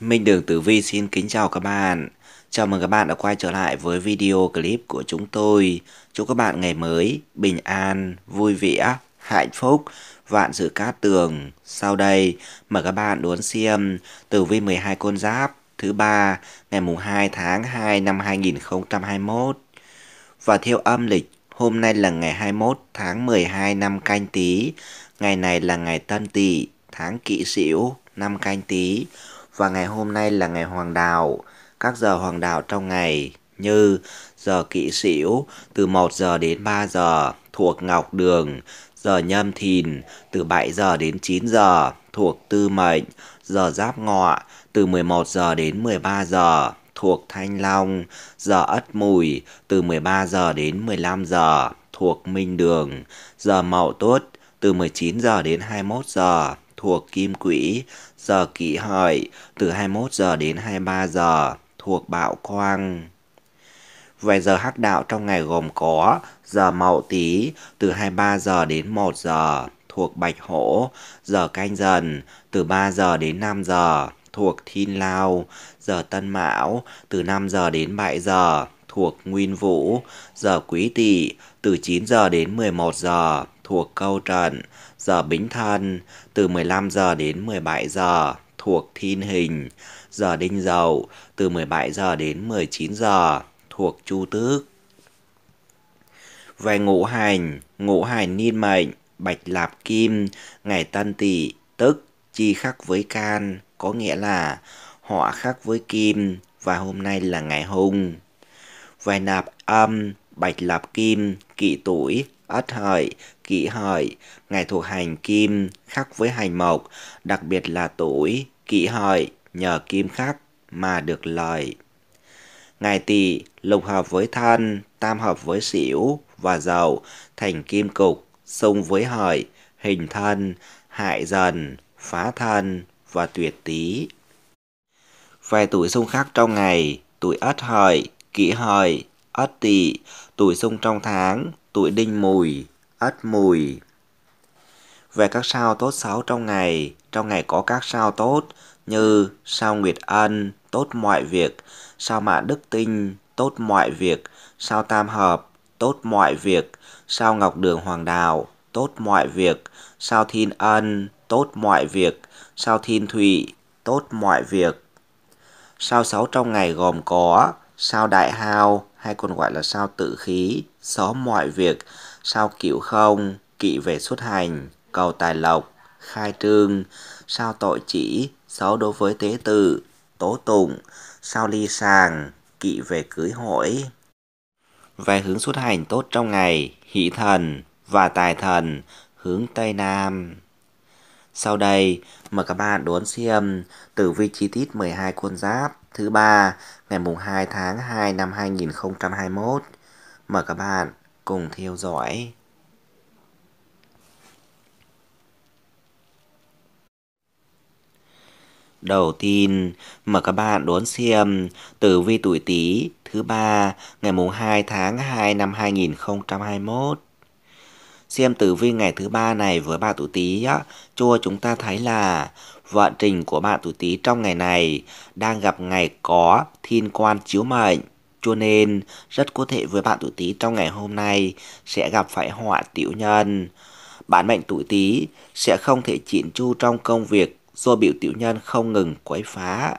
Minh Đường Tử Vi xin kính chào các bạn. Chào mừng các bạn đã quay trở lại với video clip của chúng tôi. Chúc các bạn ngày mới bình an, vui vẻ, hạnh phúc, vạn sự cát tường. Sau đây, mời các bạn đón xem Tử Vi 12 con giáp thứ ba ngày mùng 2 tháng 2 năm 2021. Và theo âm lịch, hôm nay là ngày 21 tháng 12 năm canh tí. Ngày này là ngày Tân Tỵ, tháng Kỷ Sửu, năm canh tí và ngày hôm nay là ngày hoàng đạo. Các giờ hoàng đạo trong ngày như giờ kỵ sửu từ 1 giờ đến 3 giờ thuộc Ngọc Đường, giờ nhâm thìn từ 7 giờ đến 9 giờ thuộc Tư Mệnh, giờ giáp ngọ từ 11 giờ đến 13 giờ thuộc Thanh Long, giờ Ất Mùi từ 13 giờ đến 15 giờ thuộc Minh Đường, giờ Mậu Tuất từ 19 giờ đến 21 giờ thuộc Kim Quỹ, giờ Kỷ Hợi từ 21 giờ đến 23 giờ thuộc Bạo Quang. Về giờ hắc đạo trong ngày gồm có giờ Mậu Tý từ 23 giờ đến 1 giờ thuộc Bạch Hổ, giờ Canh Dần từ 3 giờ đến 5 giờ thuộc Thiên Lao, giờ Tân Mão từ 5 giờ đến 7 giờ thuộc Nguyên Vũ, giờ Quý Tỵ từ 9 giờ đến 11 giờ thuộc Câu Trận, giờ Bính Thân từ 15 giờ đến 17 giờ thuộc Thiên Hình, giờ Đinh Dậu từ 17 giờ đến 19 giờ thuộc Chu Tước. Về ngũ hành, ngũ hành niên mệnh, bạch lạp kim, ngày tân tỵ, tức chi khắc với can, có nghĩa là họ khắc với kim và hôm nay là ngày hung. Về nạp âm, bạch lạp kim, kỵ tuổi, ất hợi, kỷ hợi, ngày thuộc hành kim, khắc với hành mộc, đặc biệt là tuổi, kỷ hợi, nhờ kim khắc mà được lợi. Ngày tỵ lục hợp với thân, tam hợp với xỉu và dậu, thành kim cục, xung với hợi, hình thân, hại dần, phá thân và tuyệt tý. Về tuổi xung khắc trong ngày, tuổi ất hợi, kỷ hợi, ất tỵ, tuổi xung trong tháng, tuổi đinh mùi, ất mùi. Về các sao tốt xấu trong ngày, trong ngày có các sao tốt như sao Nguyệt Ân, tốt mọi việc, sao Mã Đức Tinh, tốt mọi việc, sao Tam Hợp, tốt mọi việc, sao Ngọc Đường Hoàng Đạo, tốt mọi việc, sao Thiên Ân, tốt mọi việc, sao Thiên Thụy, tốt mọi việc. Sao xấu trong ngày gồm có sao Đại Hao hay còn gọi là sao Tự Khí, xó mọi việc, sao cựu Không, kỵ về xuất hành, cầu tài lộc, khai trương, sao tội chỉ, xấu đối với tế tự, tố tụng, sao ly sàng, kỵ về cưới hỏi. Về hướng xuất hành tốt trong ngày, hỷ thần và tài thần, hướng Tây Nam. Sau đây, mời các bạn đón xem tử vi chi tiết 12 con giáp thứ ba ngày mùng 2 tháng 2 năm 2021. Mời các bạn cùng theo dõi. Đầu tiên, mời các bạn đón xem tử vi tuổi Tý thứ ba ngày mùng 2 tháng 2 năm 2021. Xem tử vi ngày thứ ba này với bạn tuổi Tý á, cho chúng ta thấy là vận trình của bạn tuổi Tý trong ngày này đang gặp ngày có thiên quan chiếu mệnh. Cho nên, rất có thể với bạn tuổi Tý trong ngày hôm nay sẽ gặp phải họa tiểu nhân. Bạn mệnh tuổi Tý sẽ không thể chỉn chu trong công việc do biểu tiểu nhân không ngừng quấy phá.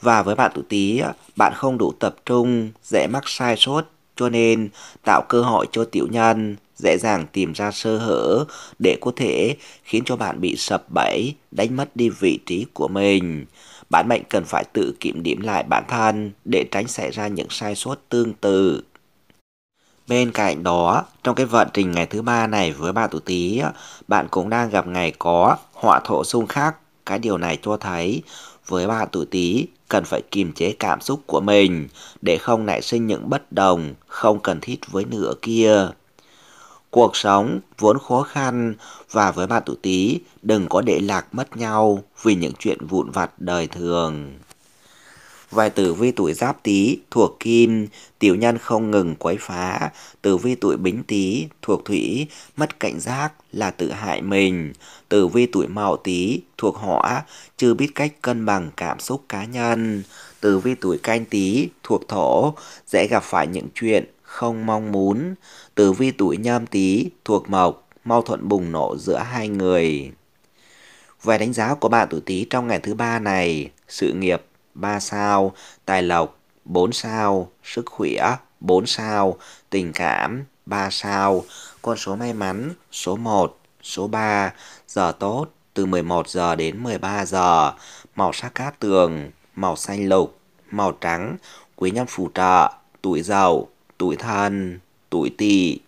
Và với bạn tuổi Tý, bạn không đủ tập trung, dễ mắc sai sót, cho nên tạo cơ hội cho tiểu nhân dễ dàng tìm ra sơ hở để có thể khiến cho bạn bị sập bẫy, đánh mất đi vị trí của mình. Bạn mệnh cần phải tự kiểm điểm lại bản thân để tránh xảy ra những sai sót tương tự. Bên cạnh đó, trong cái vận trình ngày thứ ba này với bạn tuổi Tý, bạn cũng đang gặp ngày có họa thổ xung khắc. Cái điều này cho thấy với bạn tuổi Tý cần phải kiềm chế cảm xúc của mình để không nảy sinh những bất đồng không cần thiết với nửa kia. Cuộc sống vốn khó khăn và với bạn tuổi Tý đừng có để lạc mất nhau vì những chuyện vụn vặt đời thường. Vài tử vi tuổi giáp tý thuộc kim, tiểu nhân không ngừng quấy phá. Tử vi tuổi bính tý thuộc thủy, mất cảnh giác là tự hại mình. Tử vi tuổi mậu tý thuộc hỏa, chưa biết cách cân bằng cảm xúc cá nhân. Tử vi tuổi canh tý thuộc thổ, dễ gặp phải những chuyện không mong muốn. Tử vi tuổi nhâm tý thuộc mộc, mâu thuẫn bùng nổ giữa hai người. Về đánh giá của bạn tuổi Tý trong ngày thứ ba này, sự nghiệp 3 sao, tài lộc 4 sao, sức khỏe 4 sao, tình cảm 3 sao, con số may mắn số 1, số 3, giờ tốt từ 11 giờ đến 13 giờ, màu sắc cát tường, màu xanh lục, màu trắng, quý nhân phù trợ, tuổi giàu, tuổi thân, tuổi tỵ.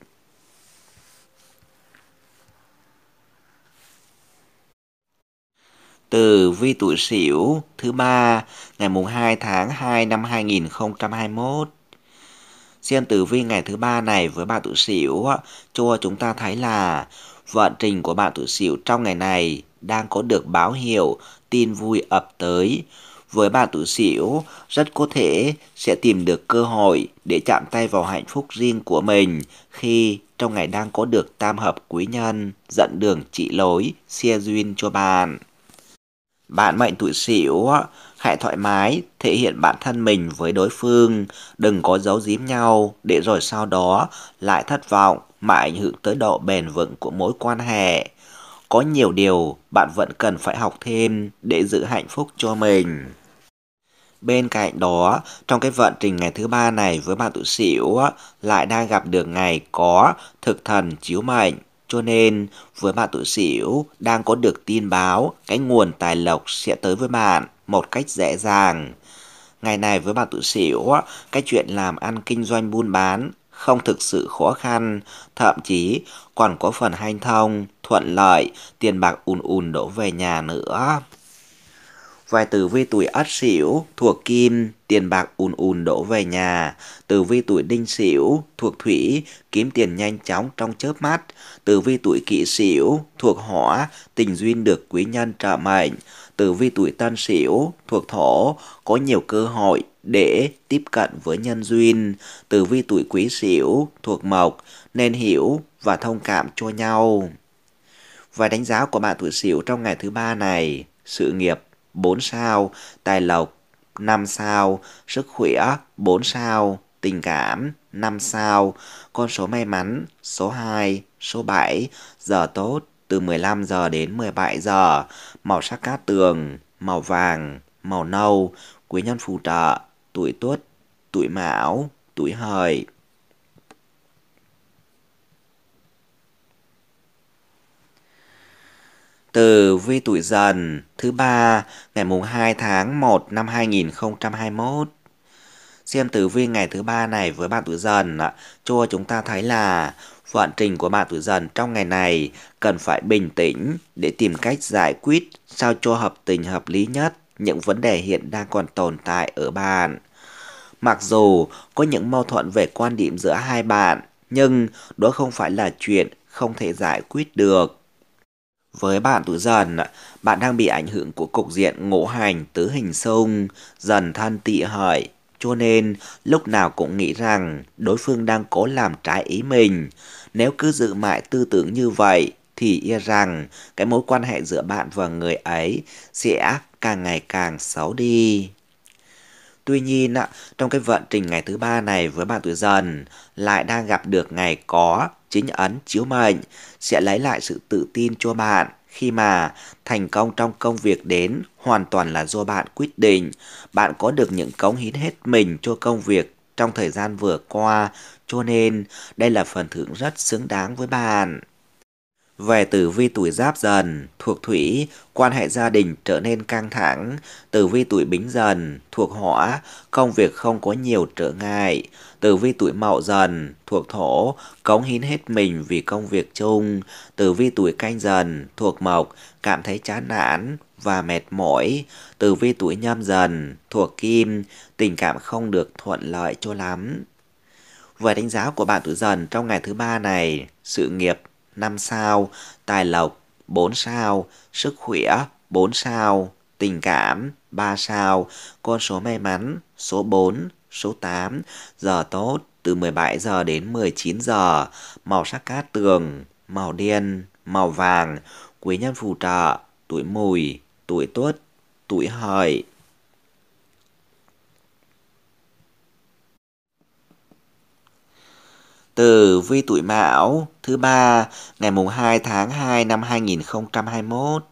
từ vi tuổi Sửu, thứ ba, ngày mùng 2 tháng 2 năm 2021. Xem tử vi ngày thứ ba này với bạn tuổi Sửu cho chúng ta thấy là vận trình của bạn tuổi Sửu trong ngày này đang có được báo hiệu tin vui ập tới. Với bạn tuổi Sửu rất có thể sẽ tìm được cơ hội để chạm tay vào hạnh phúc riêng của mình khi trong ngày đang có được tam hợp quý nhân dẫn đường chỉ lối, xe duyên cho bạn. Bạn mệnh tuổi Sửu hãy thoải mái thể hiện bản thân mình với đối phương, đừng có giấu giếm nhau để rồi sau đó lại thất vọng mà ảnh hưởng tới độ bền vững của mối quan hệ. Có nhiều điều bạn vẫn cần phải học thêm để giữ hạnh phúc cho mình. Bên cạnh đó, trong cái vận trình ngày thứ ba này với bạn tuổi Sửu lại đang gặp được ngày có thực thần chiếu mệnh cho nên với bạn tuổi Sửu đang có được tin báo cái nguồn tài lộc sẽ tới với bạn một cách dễ dàng. Ngày này với bạn tuổi Sửu, cái chuyện làm ăn kinh doanh buôn bán không thực sự khó khăn, thậm chí còn có phần hanh thông, thuận lợi, tiền bạc ùn ùn đổ về nhà nữa. Vài tử vi tuổi Ất Sửu thuộc Kim, tiền bạc ùn ùn đổ về nhà. Tử vi tuổi Đinh Sửu thuộc Thủy, kiếm tiền nhanh chóng trong chớp mắt. Tử vi tuổi Kỷ Sửu thuộc Hỏa, tình duyên được quý nhân trợ mệnh. Tử vi tuổi Tân Sửu thuộc Thổ, có nhiều cơ hội để tiếp cận với nhân duyên. Tử vi tuổi Quý Sửu thuộc Mộc, nên hiểu và thông cảm cho nhau. Và đánh giá của bạn tuổi Sửu trong ngày thứ ba này, sự nghiệp 4 sao, tài lộc 5 sao, sức khỏe 4 sao, tình cảm 5 sao, con số may mắn số 2, số 7, giờ tốt từ 15 giờ đến 17 giờ, màu sắc cát tường, màu vàng, màu nâu, quý nhân phù trợ, tuổi tuất, tuổi mão, tuổi hợi. Từ vi tuổi dần thứ ba ngày mùng 2 tháng 1 năm 2021. Xem tử vi ngày thứ ba này với bạn tuổi dần cho chúng ta thấy là vận trình của bạn tuổi dần trong ngày này cần phải bình tĩnh để tìm cách giải quyết sao cho hợp tình hợp lý nhất những vấn đề hiện đang còn tồn tại ở bạn. Mặc dù có những mâu thuẫn về quan điểm giữa hai bạn, nhưng đó không phải là chuyện không thể giải quyết được. Với bạn tuổi dần, bạn đang bị ảnh hưởng của cục diện ngũ hành tứ hình xung, dần thân tị hợi. Cho nên lúc nào cũng nghĩ rằng đối phương đang cố làm trái ý mình. Nếu cứ giữ mãi tư tưởng như vậy thì e rằng cái mối quan hệ giữa bạn và người ấy sẽ càng ngày càng xấu đi. Tuy nhiên, trong cái vận trình ngày thứ ba này với bạn tuổi dần lại đang gặp được ngày có chính ấn chiếu mệnh sẽ lấy lại sự tự tin cho bạn khi mà thành công trong công việc đến hoàn toàn là do bạn quyết định. Bạn có được những cống hiến hết mình cho công việc trong thời gian vừa qua, cho nên đây là phần thưởng rất xứng đáng với bạn. Về tử vi tuổi giáp dần, thuộc thủy, quan hệ gia đình trở nên căng thẳng. Tử vi tuổi bính dần, thuộc hỏa, công việc không có nhiều trở ngại. Tử vi tuổi mậu dần, thuộc thổ, cống hiến hết mình vì công việc chung. Tử vi tuổi canh dần, thuộc mộc, cảm thấy chán nản và mệt mỏi. Tử vi tuổi nhâm dần, thuộc kim, tình cảm không được thuận lợi cho lắm. Về đánh giá của bạn tuổi dần trong ngày thứ ba này, sự nghiệp 5 sao, tài lộc 4 sao, sức khỏe 4 sao, tình cảm 3 sao, con số may mắn số 4, số 8, giờ tốt từ 17 giờ đến 19 giờ, màu sắc cát tường, màu đen, màu vàng, quý nhân phù trợ, tuổi mùi, tuổi tuất, tuổi hợi. Từ vi tuổi Mão thứ ba ngày mùng 2 tháng 2 năm 2021.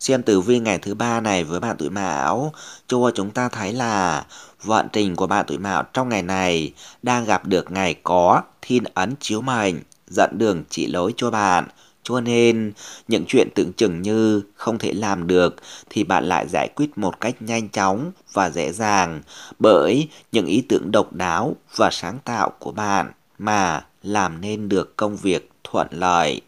Xem tử vi ngày thứ ba này với bạn tuổi Mão, cho chúng ta thấy là vận trình của bạn tuổi Mão trong ngày này đang gặp được ngày có thiên ấn chiếu mệnh, dẫn đường chỉ lối cho bạn. Cho nên, những chuyện tưởng chừng như không thể làm được thì bạn lại giải quyết một cách nhanh chóng và dễ dàng bởi những ý tưởng độc đáo và sáng tạo của bạn mà làm nên được công việc thuận lợi.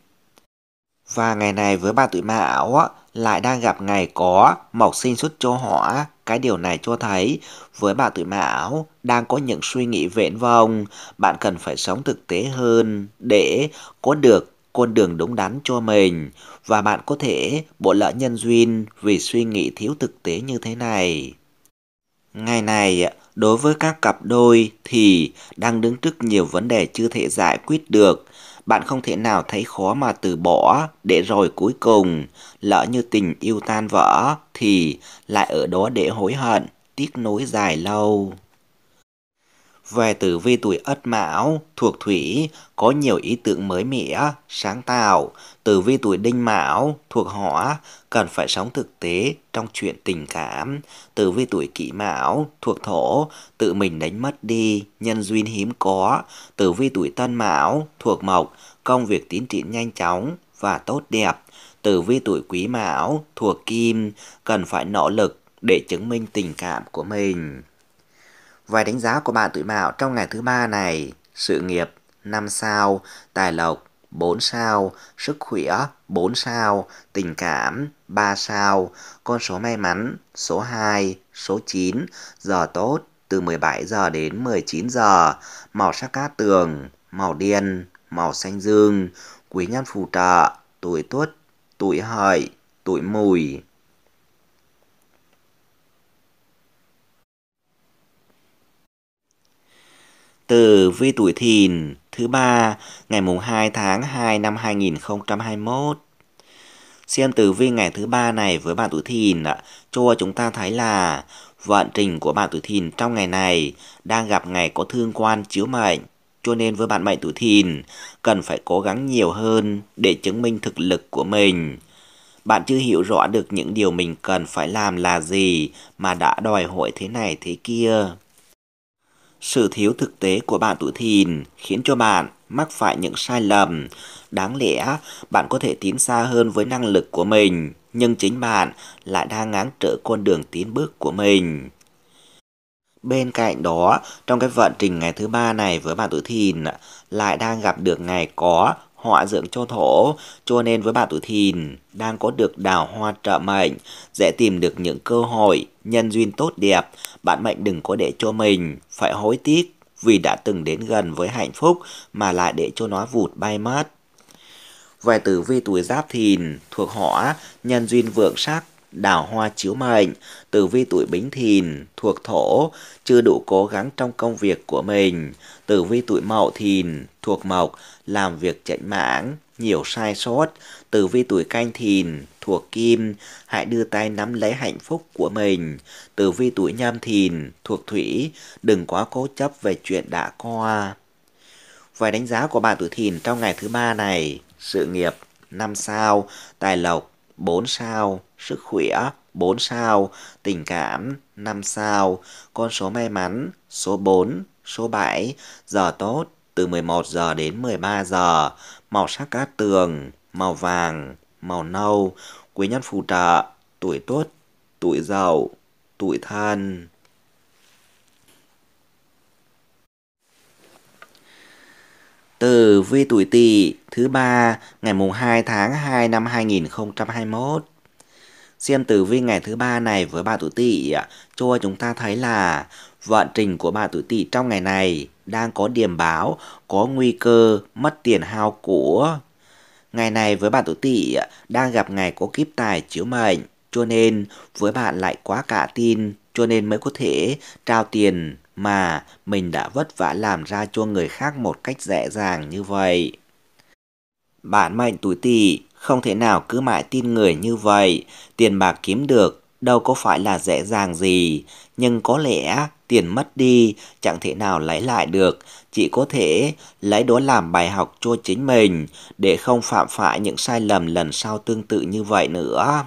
Và ngày này với ba tuổi mão lại đang gặp ngày có mộc sinh xuất cho hỏa. Cái điều này cho thấy với bạn tuổi mão đang có những suy nghĩ vẹn vông, bạn cần phải sống thực tế hơn để có được con đường đúng đắn cho mình và bạn có thể bỏ lỡ nhân duyên vì suy nghĩ thiếu thực tế như thế này. Ngày này, đối với các cặp đôi thì đang đứng trước nhiều vấn đề chưa thể giải quyết được. Bạn không thể nào thấy khó mà từ bỏ để rồi cuối cùng lỡ như tình yêu tan vỡ thì lại ở đó để hối hận, tiếc nối dài lâu. Về tử vi tuổi Ất Mão thuộc Thủy có nhiều ý tưởng mới mẻ, sáng tạo. Tử vi tuổi Đinh Mão thuộc Hỏa cần phải sống thực tế trong chuyện tình cảm. Tử vi tuổi Kỷ Mão thuộc Thổ tự mình đánh mất đi, nhân duyên hiếm có. Tử vi tuổi Tân Mão thuộc Mộc công việc tiến triển nhanh chóng và tốt đẹp. Tử vi tuổi Quý Mão thuộc Kim cần phải nỗ lực để chứng minh tình cảm của mình. Vài đánh giá của bạn tuổi mão trong ngày thứ ba này, sự nghiệp 5 sao, tài lộc 4 sao, sức khỏe 4 sao, tình cảm 3 sao, con số may mắn số 2, số 9, giờ tốt từ 17 giờ đến 19 giờ, màu sắc cát tường, màu đen, màu xanh dương, quý nhân phù trợ, tuổi tuất, tuổi hợi, tuổi mùi. Từ vi tuổi thìn, thứ ba, ngày mùng 2 tháng 2 năm 2021. Xem tử vi ngày thứ ba này với bạn tuổi thìn cho chúng ta thấy là vận trình của bạn tuổi thìn trong ngày này đang gặp ngày có thương quan chiếu mệnh. Cho nên với bạn mệnh tuổi thìn, cần phải cố gắng nhiều hơn để chứng minh thực lực của mình. Bạn chưa hiểu rõ được những điều mình cần phải làm là gì mà đã đòi hỏi thế này thế kia. Sự thiếu thực tế của bạn tuổi thìn khiến cho bạn mắc phải những sai lầm. Đáng lẽ bạn có thể tiến xa hơn với năng lực của mình, nhưng chính bạn lại đang ngáng trở con đường tiến bước của mình. Bên cạnh đó, trong cái vận trình ngày thứ ba này với bạn tuổi thìn lại đang gặp được ngày có họa dưỡng cho thổ, cho nên với bạn tuổi thìn đang có được đào hoa trợ mệnh, dễ tìm được những cơ hội, nhân duyên tốt đẹp. Bạn mệnh đừng có để cho mình phải hối tiếc vì đã từng đến gần với hạnh phúc mà lại để cho nó vụt bay mất. Về tử vi tuổi giáp thìn thuộc hỏa, nhân duyên vượng sắc, đào hoa chiếu mệnh, tử vi tuổi bính thìn thuộc thổ, chưa đủ cố gắng trong công việc của mình, tử vi tuổi mậu thìn thuộc mộc, làm việc chạy mãng, nhiều sai sót, tử vi tuổi canh thìn thuộc kim, hãy đưa tay nắm lấy hạnh phúc của mình, tử vi tuổi nhâm thìn thuộc thủy, đừng quá cố chấp về chuyện đã qua. Vài đánh giá của bạn tuổi thìn trong ngày thứ ba này, sự nghiệp 5 sao, tài lộc 4 sao, sức khỏe 4 sao, tình cảm 5 sao, con số may mắn số 4, số 7, giờ tốt từ 11 giờ đến 13 giờ, màu sắc cát tường, màu vàng, màu nâu, quý nhân phù trợ, tuổi tuất, tuổi dậu, tuổi thân. Từ vi tuổi tỵ thứ ba ngày mùng 2 tháng 2 năm 2021. Xem tử vi ngày thứ ba này với bà tuổi tỵ cho chúng ta thấy là vận trình của bà tuổi tỵ trong ngày này đang có điểm báo có nguy cơ mất tiền hao của. Ngày này với bạn tuổi tỵ à, đang gặp ngày có kiếp tài chiếu mệnh, cho nên với bạn lại quá cả tin, cho nên mới có thể trao tiền mà mình đã vất vả làm ra cho người khác một cách dễ dàng như vậy. Bạn mệnh tuổi tỵ không thể nào cứ mãi tin người như vậy, tiền bạc kiếm được đâu có phải là dễ dàng gì, nhưng có lẽ tiền mất đi chẳng thể nào lấy lại được, chỉ có thể lấy đó làm bài học cho chính mình để không phạm phải những sai lầm lần sau tương tự như vậy nữa.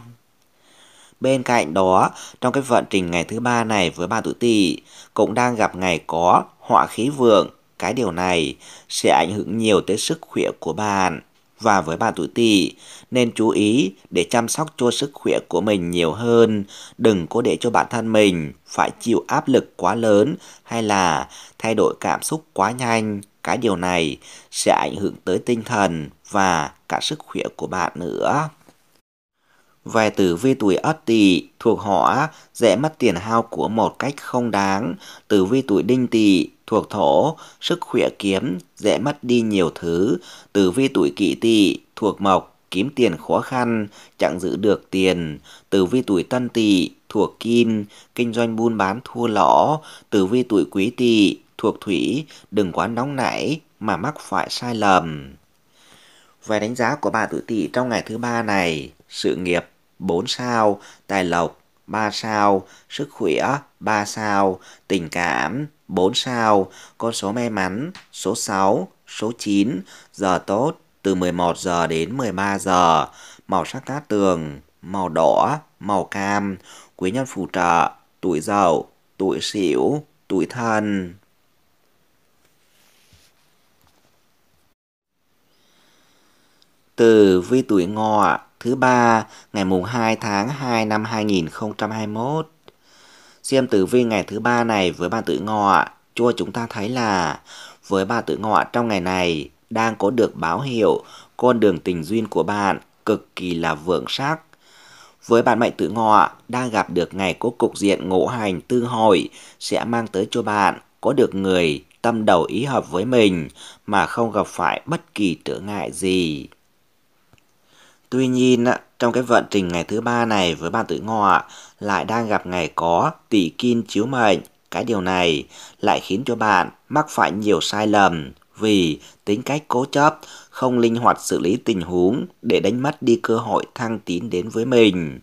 Bên cạnh đó, trong cái vận trình ngày thứ ba này với ba tuổi tỵ cũng đang gặp ngày có họa khí vượng. Cái điều này sẽ ảnh hưởng nhiều tới sức khỏe của bạn. Và với bạn tuổi tỵ, nên chú ý để chăm sóc cho sức khỏe của mình nhiều hơn. Đừng có để cho bản thân mình phải chịu áp lực quá lớn hay là thay đổi cảm xúc quá nhanh. Cái điều này sẽ ảnh hưởng tới tinh thần và cả sức khỏe của bạn nữa. Vài tử vi tuổi ất tỵ thuộc hỏa dễ mất tiền hao của một cách không đáng. Tử vi tuổi đinh tỵ thuộc thổ, sức khỏe kiếm, dễ mất đi nhiều thứ. Tử vi tuổi kỷ tỵ thuộc mộc, kiếm tiền khó khăn, chẳng giữ được tiền. Tử vi tuổi tân tỵ thuộc kim, kinh doanh buôn bán thua lỗ. Tử vi tuổi quý tỵ thuộc thủy, đừng quá nóng nảy mà mắc phải sai lầm. Về đánh giá của bà tuổi tỵ trong ngày thứ ba này, sự nghiệp 4 sao, tài lộc 3 sao, sức khỏe 3 sao, tình cảm 4 sao, con số may mắn số 6, số 9, giờ tốt từ 11 giờ đến 13 giờ, màu sắc cát tường, màu đỏ, màu cam, quý nhân phù trợ, tuổi dậu, tuổi sửu, tuổi thân. Từ vi tuổi ngọ thứ ba ngày mùng 2 tháng 2 năm 2021. Xem tử vi ngày thứ ba này với ba tử ngọ, cho chúng ta thấy là với ba tử ngọ trong ngày này đang có được báo hiệu con đường tình duyên của bạn cực kỳ là vượng sắc. Với bạn mệnh tử ngọ đang gặp được ngày có cục diện ngũ hành tương hội sẽ mang tới cho bạn có được người tâm đầu ý hợp với mình mà không gặp phải bất kỳ trở ngại gì. Tuy nhiên, trong cái vận trình ngày thứ ba này với bạn tử ngọ lại đang gặp ngày có tỷ kim chiếu mệnh. Cái điều này lại khiến cho bạn mắc phải nhiều sai lầm vì tính cách cố chấp, không linh hoạt xử lý tình huống để đánh mất đi cơ hội thăng tín đến với mình.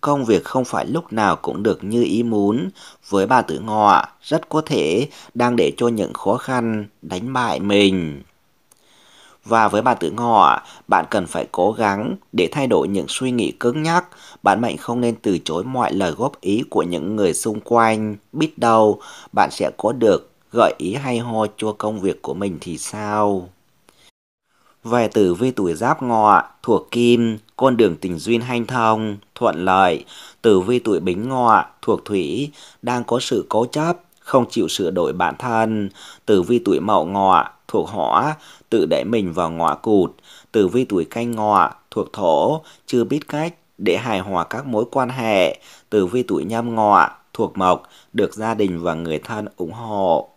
Công việc không phải lúc nào cũng được như ý muốn, với bà tử ngọ rất có thể đang để cho những khó khăn đánh bại mình. Và với bạn tử ngọ, bạn cần phải cố gắng để thay đổi những suy nghĩ cứng nhắc. Bạn mệnh không nên từ chối mọi lời góp ý của những người xung quanh. Biết đâu, bạn sẽ có được gợi ý hay ho cho công việc của mình thì sao? Về tử vi tuổi giáp ngọ, thuộc kim, con đường tình duyên hanh thông, thuận lợi. Tử vi tuổi bính ngọ, thuộc thủy, đang có sự cố chấp, không chịu sửa đổi bản thân. Tử vi tuổi mậu ngọ, thuộc hỏa, tự đẩy mình vào ngọa cụt, tử vi tuổi canh ngọ, thuộc thổ, chưa biết cách để hài hòa các mối quan hệ, tử vi tuổi nhâm ngọ, thuộc mộc, được gia đình và người thân ủng hộ.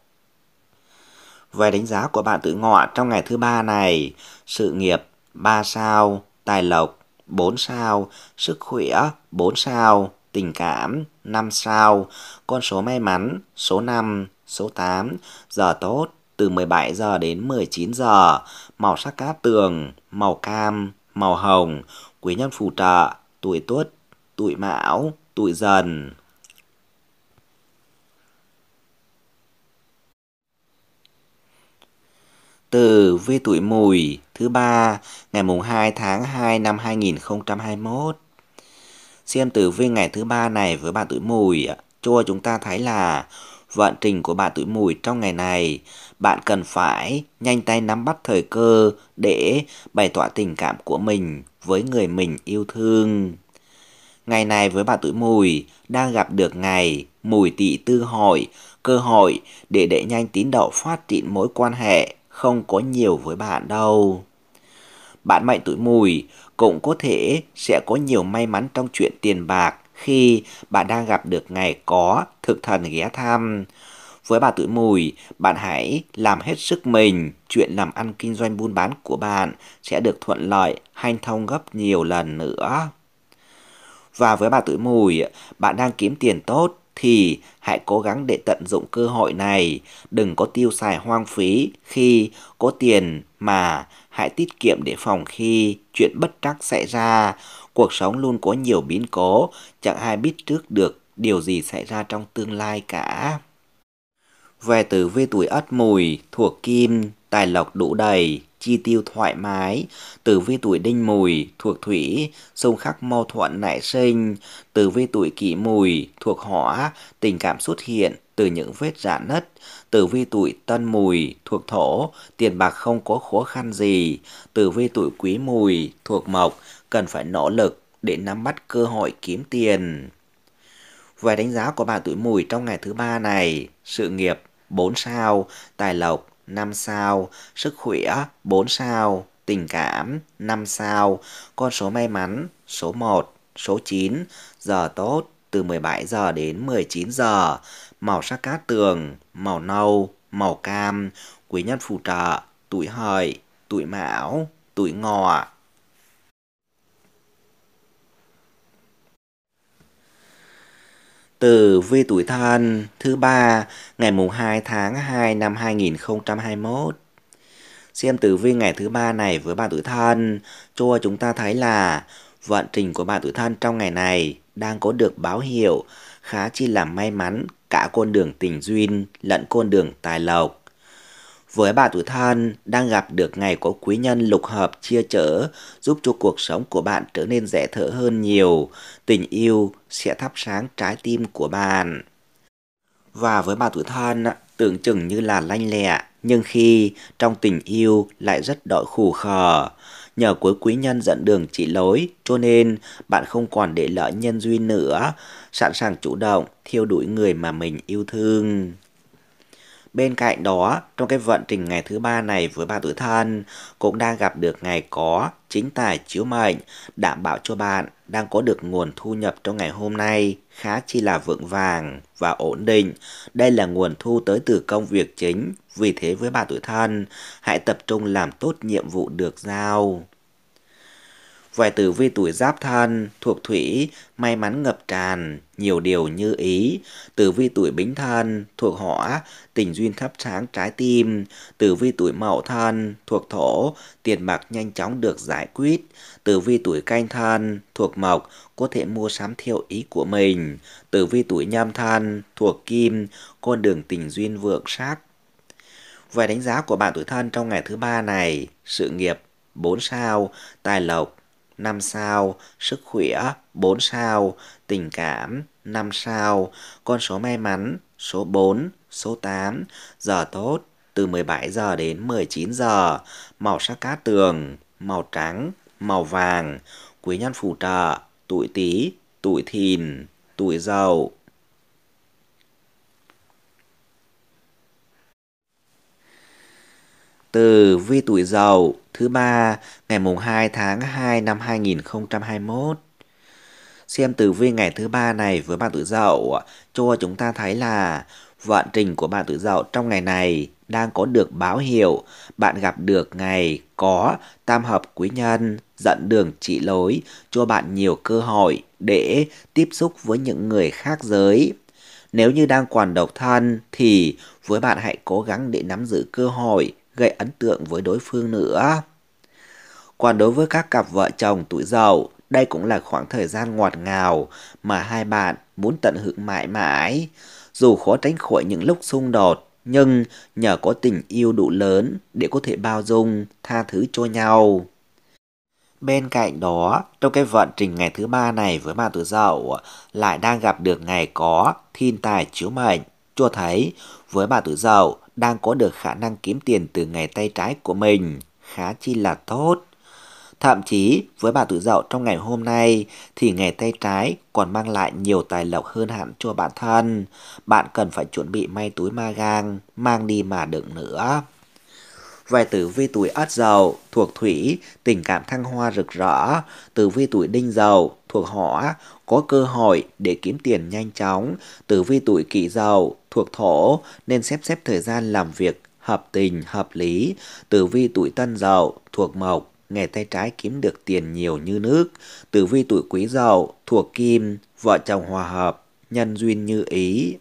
Về đánh giá của bạn tử ngọ trong ngày thứ ba này, sự nghiệp 3 sao, tài lộc 4 sao, sức khỏe 4 sao, tình cảm 5 sao, con số may mắn số 5, số 8, giờ tốt từ 17 giờ đến 19 giờ, màu sắc cát tường, màu cam, màu hồng, quý nhân phù trợ, tuổi tuất, tuổi mão, tuổi dần. Từ vi tuổi mùi thứ ba ngày mùng 2 tháng 2 năm 2021. Xem tử vi ngày thứ ba này với bạn tuổi mùi cho chúng ta thấy là vận trình của bạn tuổi mùi trong ngày này, bạn cần phải nhanh tay nắm bắt thời cơ để bày tỏ tình cảm của mình với người mình yêu thương. Ngày này với bạn tuổi mùi đang gặp được ngày mùi tỵ tư hỏi cơ hội để đẩy nhanh tín độ phát triển mối quan hệ không có nhiều với bạn đâu. Bạn mệnh tuổi mùi cũng có thể sẽ có nhiều may mắn trong chuyện tiền bạc khi bạn đang gặp được ngày có thực thần ghé thăm. Với bà tuổi mùi, bạn hãy làm hết sức mình, chuyện làm ăn kinh doanh buôn bán của bạn sẽ được thuận lợi, hanh thông gấp nhiều lần nữa. Và với bà tuổi mùi, bạn đang kiếm tiền tốt thì hãy cố gắng để tận dụng cơ hội này, đừng có tiêu xài hoang phí khi có tiền mà hãy tiết kiệm để phòng khi chuyện bất trắc xảy ra. Cuộc sống luôn có nhiều biến cố, chẳng ai biết trước được điều gì xảy ra trong tương lai cả. Về tử vi tuổi ất mùi thuộc kim, tài lộc đủ đầy, chi tiêu thoải mái, tử vi tuổi đinh mùi thuộc thủy, xung khắc mâu thuẫn nảy sinh, tử vi tuổi kỷ mùi thuộc hỏa, tình cảm xuất hiện từ những vết rạn nứt, tử vi tuổi tân mùi thuộc thổ, tiền bạc không có khó khăn gì, tử vi tuổi quý mùi thuộc mộc, cần phải nỗ lực để nắm bắt cơ hội kiếm tiền. Về đánh giá của bạn tuổi mùi trong ngày thứ ba này, sự nghiệp 4 sao, tài lộc 5 sao, sức khỏe 4 sao, tình cảm 5 sao, con số may mắn số 1, số 9, giờ tốt từ 17 giờ đến 19 giờ, màu sắc cát tường, màu nâu, màu cam, quý nhân phù trợ, tuổi hợi, tuổi mão, tuổi ngọ. Từ vi tuổi thân thứ ba ngày mùng 2 tháng 2 năm 2021. Xem tử vi ngày thứ ba này với bạn tuổi thân, cho chúng ta thấy là vận trình của bạn tuổi thân trong ngày này đang có được báo hiệu khá chi là may mắn cả con đường tình duyên lẫn con đường tài lộc. Với bà tuổi thân đang gặp được ngày có quý nhân lục hợp chia chở, giúp cho cuộc sống của bạn trở nên dễ thở hơn nhiều. Tình yêu sẽ thắp sáng trái tim của bạn. Và với bà tuổi thân tưởng chừng như là lanh lẹ, nhưng khi trong tình yêu lại rất đỗi khủ khờ. Nhờ cuối quý nhân dẫn đường chỉ lối cho nên bạn không còn để lỡ nhân duyên nữa, sẵn sàng chủ động theo đuổi người mà mình yêu thương. Bên cạnh đó, trong cái vận trình ngày thứ ba này với bà tuổi thân cũng đang gặp được ngày có chính tài chiếu mệnh, đảm bảo cho bạn đang có được nguồn thu nhập trong ngày hôm nay khá chi là vững vàng và ổn định. Đây là nguồn thu tới từ công việc chính, vì thế với bà tuổi thân, hãy tập trung làm tốt nhiệm vụ được giao vài tử vi tuổi giáp thân, thuộc thủy, may mắn ngập tràn, nhiều điều như ý. Tử vi tuổi bính thân, thuộc hỏa, tình duyên thắp sáng trái tim. Tử vi tuổi mậu thân, thuộc thổ, tiền bạc nhanh chóng được giải quyết. Tử vi tuổi canh thân, thuộc mộc, có thể mua sắm theo ý của mình. Tử vi tuổi nhâm thân, thuộc kim, con đường tình duyên vượng sắc. Về đánh giá của bạn tuổi thân trong ngày thứ ba này, sự nghiệp 4 sao, tài lộc 5 sao, sức khỏe 4 sao, tình cảm 5 sao, con số may mắn số 4, số 8, giờ tốt từ 17 giờ đến 19 giờ, màu sắc cát tường, màu trắng, màu vàng, quý nhân phù trợ, tuổi tý, tuổi thìn, tuổi dậu. Từ vi tuổi dậu thứ ba, ngày mùng 2 tháng 2 năm 2021. Xem tử vi ngày thứ ba này với bạn tuổi dậu cho chúng ta thấy là vận trình của bạn tuổi dậu trong ngày này đang có được báo hiệu bạn gặp được ngày có tam hợp quý nhân dẫn đường chỉ lối, cho bạn nhiều cơ hội để tiếp xúc với những người khác giới. Nếu như đang còn độc thân thì với bạn hãy cố gắng để nắm giữ cơ hội gây ấn tượng với đối phương nữa. Còn đối với các cặp vợ chồng tuổi dậu, đây cũng là khoảng thời gian ngọt ngào mà hai bạn muốn tận hưởng mãi mãi. Dù khó tránh khỏi những lúc xung đột, nhưng nhờ có tình yêu đủ lớn để có thể bao dung, tha thứ cho nhau. Bên cạnh đó, trong cái vận trình ngày thứ ba này với bạn tuổi dậu lại đang gặp được ngày có thiên tài chiếu mệnh, cho thấy với bạn tuổi dậu đang có được khả năng kiếm tiền từ ngày tay trái của mình, khá chi là tốt. Thậm chí với bà tuổi dậu trong ngày hôm nay thì ngày tay trái còn mang lại nhiều tài lộc hơn hẳn cho bản thân. Bạn cần phải chuẩn bị may túi ma gang, mang đi mà đựng nữa. Về tử vi tuổi ất dậu thuộc thủy, tình cảm thăng hoa rực rỡ. Tử vi tuổi đinh dậu thuộc hỏa, có cơ hội để kiếm tiền nhanh chóng. Tử vi tuổi kỷ dậu thuộc thổ, nên xếp xếp thời gian làm việc hợp tình, hợp lý. Tử vi tuổi tân dậu thuộc mộc, nghề tay trái kiếm được tiền nhiều như nước. Tử vi tuổi quý dậu, thuộc kim, vợ chồng hòa hợp, nhân duyên như ý.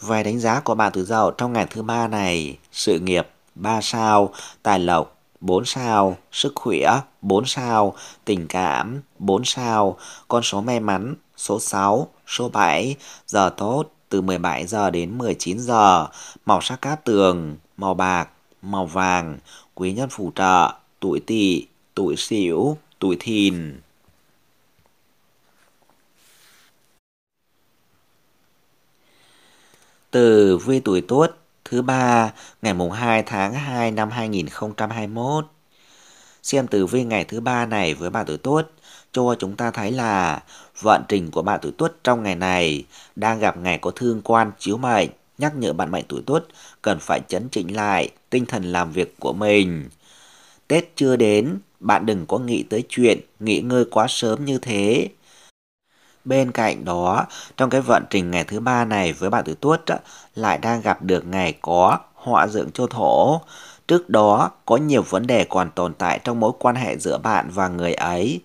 Vài đánh giá của bạn tuổi dậu trong ngày thứ ba này, sự nghiệp 3 sao, tài lộc 4 sao, sức khỏe 4 sao, tình cảm 4 sao, con số may mắn số 6, số 7, giờ tốt từ 17 giờ đến 19 giờ, màu sắc cát tường, màu bạc, màu vàng, quý nhân phù trợ, tuổi tỵ, tuổi sửu, tuổi thìn. Từ vi tuổi tuất thứ ba ngày mùng 2 tháng 2 năm 2021. Xem tử vi ngày thứ ba này với bạn tuổi tuất cho chúng ta thấy là vận trình của bạn tuổi tuất trong ngày này đang gặp ngày có thương quan chiếu mệnh, nhắc nhở bạn mệnh tuổi tuất cần phải chấn chỉnh lại tinh thần làm việc của mình. Tết chưa đến, bạn đừng có nghĩ tới chuyện nghỉ ngơi quá sớm như thế. Bên cạnh đó, trong cái vận trình ngày thứ ba này với bạn tuổi tuất lại đang gặp được ngày có họa dưỡng cho thổ. Trước đó có nhiều vấn đề còn tồn tại trong mối quan hệ giữa bạn và người ấy.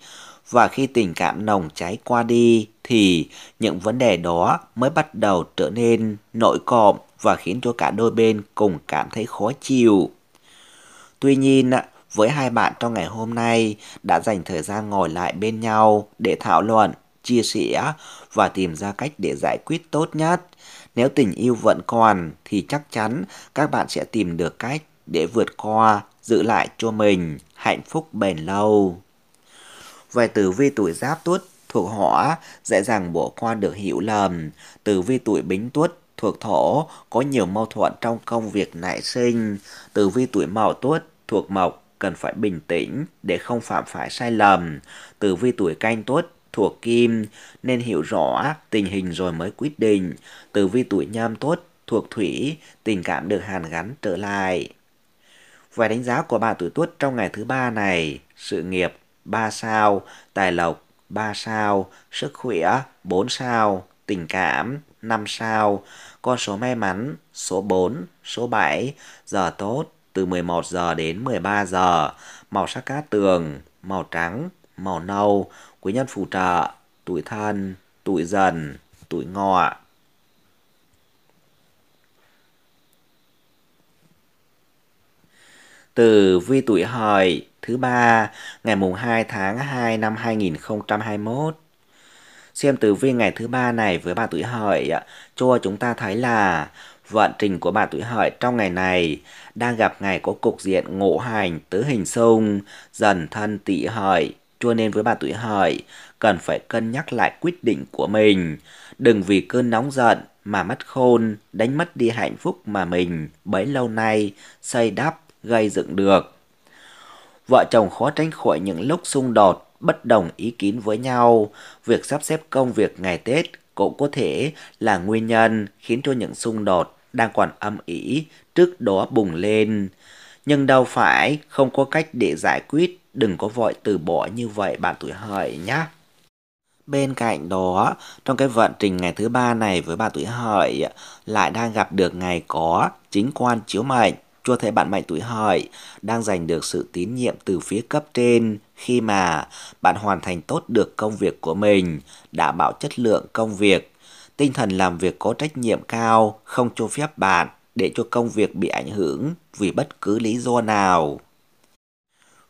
Và khi tình cảm nồng cháy qua đi thì những vấn đề đó mới bắt đầu trở nên nổi cộm và khiến cho cả đôi bên cùng cảm thấy khó chịu. Tuy nhiên, với hai bạn trong ngày hôm nay đã dành thời gian ngồi lại bên nhau để thảo luận, chia sẻ và tìm ra cách để giải quyết tốt nhất. Nếu tình yêu vẫn còn thì chắc chắn các bạn sẽ tìm được cách để vượt qua, giữ lại cho mình hạnh phúc bền lâu. Về tử vi tuổi giáp tuất thuộc hỏa dễ dàng bỏ qua được hiểu lầm. Tử vi tuổi bính tuất thuộc thổ có nhiều mâu thuẫn trong công việc nảy sinh. Tử vi tuổi mậu tuất thuộc mộc cần phải bình tĩnh để không phạm phải sai lầm. Tử vi tuổi canh tuất thuộc kim nên hiểu rõ tình hình rồi mới quyết định. Tử vi tuổi nhâm tuất thuộc thủy tình cảm được hàn gắn trở lại. Vài đánh giá của bà tuổi tuất trong ngày thứ ba này, sự nghiệp 3 sao, tài lộc 3 sao, sức khỏe 4 sao, tình cảm 5 sao, con số may mắn số 4, số 7, giờ tốt từ 11 giờ đến 13 giờ, màu sắc cát tường, màu trắng, màu nâu, quý nhân phù trợ, tuổi thân, tuổi dần, tuổi ngọ. Từ vi tuổi hợi thứ ba, ngày mùng 2 tháng 2 năm 2021. Xem tử vi ngày thứ ba này với bà tuổi hợi cho chúng ta thấy là vận trình của bạn tuổi hợi trong ngày này đang gặp ngày có cục diện ngộ hành, tứ hình xung dần thân tỵ hợi. Cho nên với bạn tuổi hợi, cần phải cân nhắc lại quyết định của mình. Đừng vì cơn nóng giận mà mất khôn, đánh mất đi hạnh phúc mà mình bấy lâu nay xây đắp, gây dựng được vợ chồng khó tránh khỏi những lúc xung đột, bất đồng ý kiến với nhau. Việc sắp xếp công việc ngày Tết cũng có thể là nguyên nhân khiến cho những xung đột đang còn âm ỉ trước đó bùng lên. Nhưng đâu phải không có cách để giải quyết, đừng có vội từ bỏ như vậy bạn tuổi hợi nhé. Bên cạnh đó, trong cái vận trình ngày thứ ba này với bạn tuổi hợi lại đang gặp được ngày có chính quan chiếu mệnh cho thấy bạn mệnh tuổi hợi đang giành được sự tín nhiệm từ phía cấp trên khi mà bạn hoàn thành tốt được công việc của mình, đảm bảo chất lượng công việc. Tinh thần làm việc có trách nhiệm cao, không cho phép bạn để cho công việc bị ảnh hưởng vì bất cứ lý do nào.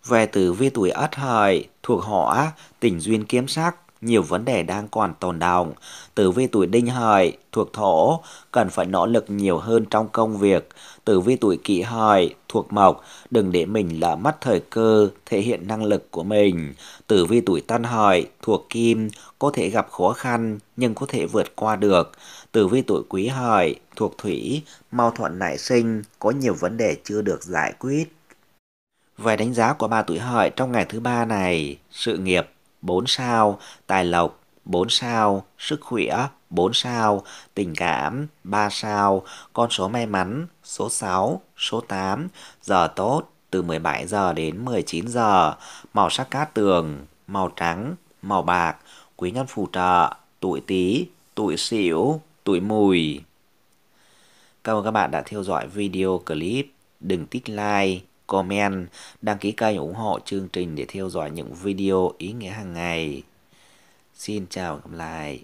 Về tử vi tuổi ất hợi, thuộc họ, tình duyên kiếm sắc, nhiều vấn đề đang còn tồn động. Tử vi tuổi đinh hợi thuộc thổ cần phải nỗ lực nhiều hơn trong công việc. Tử vi tuổi kỷ hợi thuộc mộc đừng để mình lỡ mất thời cơ thể hiện năng lực của mình. Tử vi tuổi tân hợi thuộc kim có thể gặp khó khăn nhưng có thể vượt qua được. Tử vi tuổi quý hợi thuộc thủy mâu thuẫn nảy sinh có nhiều vấn đề chưa được giải quyết. Về đánh giá của ba tuổi hợi trong ngày thứ ba này, sự nghiệp 4 sao, tài lộc 4 sao, sức khỏe 4 sao, tình cảm 3 sao, con số may mắn số 6, số 8, giờ tốt từ 17 giờ đến 19 giờ, màu sắc cát tường, màu trắng, màu bạc, quý nhân phù trợ, tuổi Tý, tuổi Sửu, tuổi Mùi. Cảm ơn các bạn đã theo dõi video clip. Đừng tích like, comment, đăng ký kênh ủng hộ chương trình để theo dõi những video ý nghĩa hàng ngày. Xin chào và gặp lại.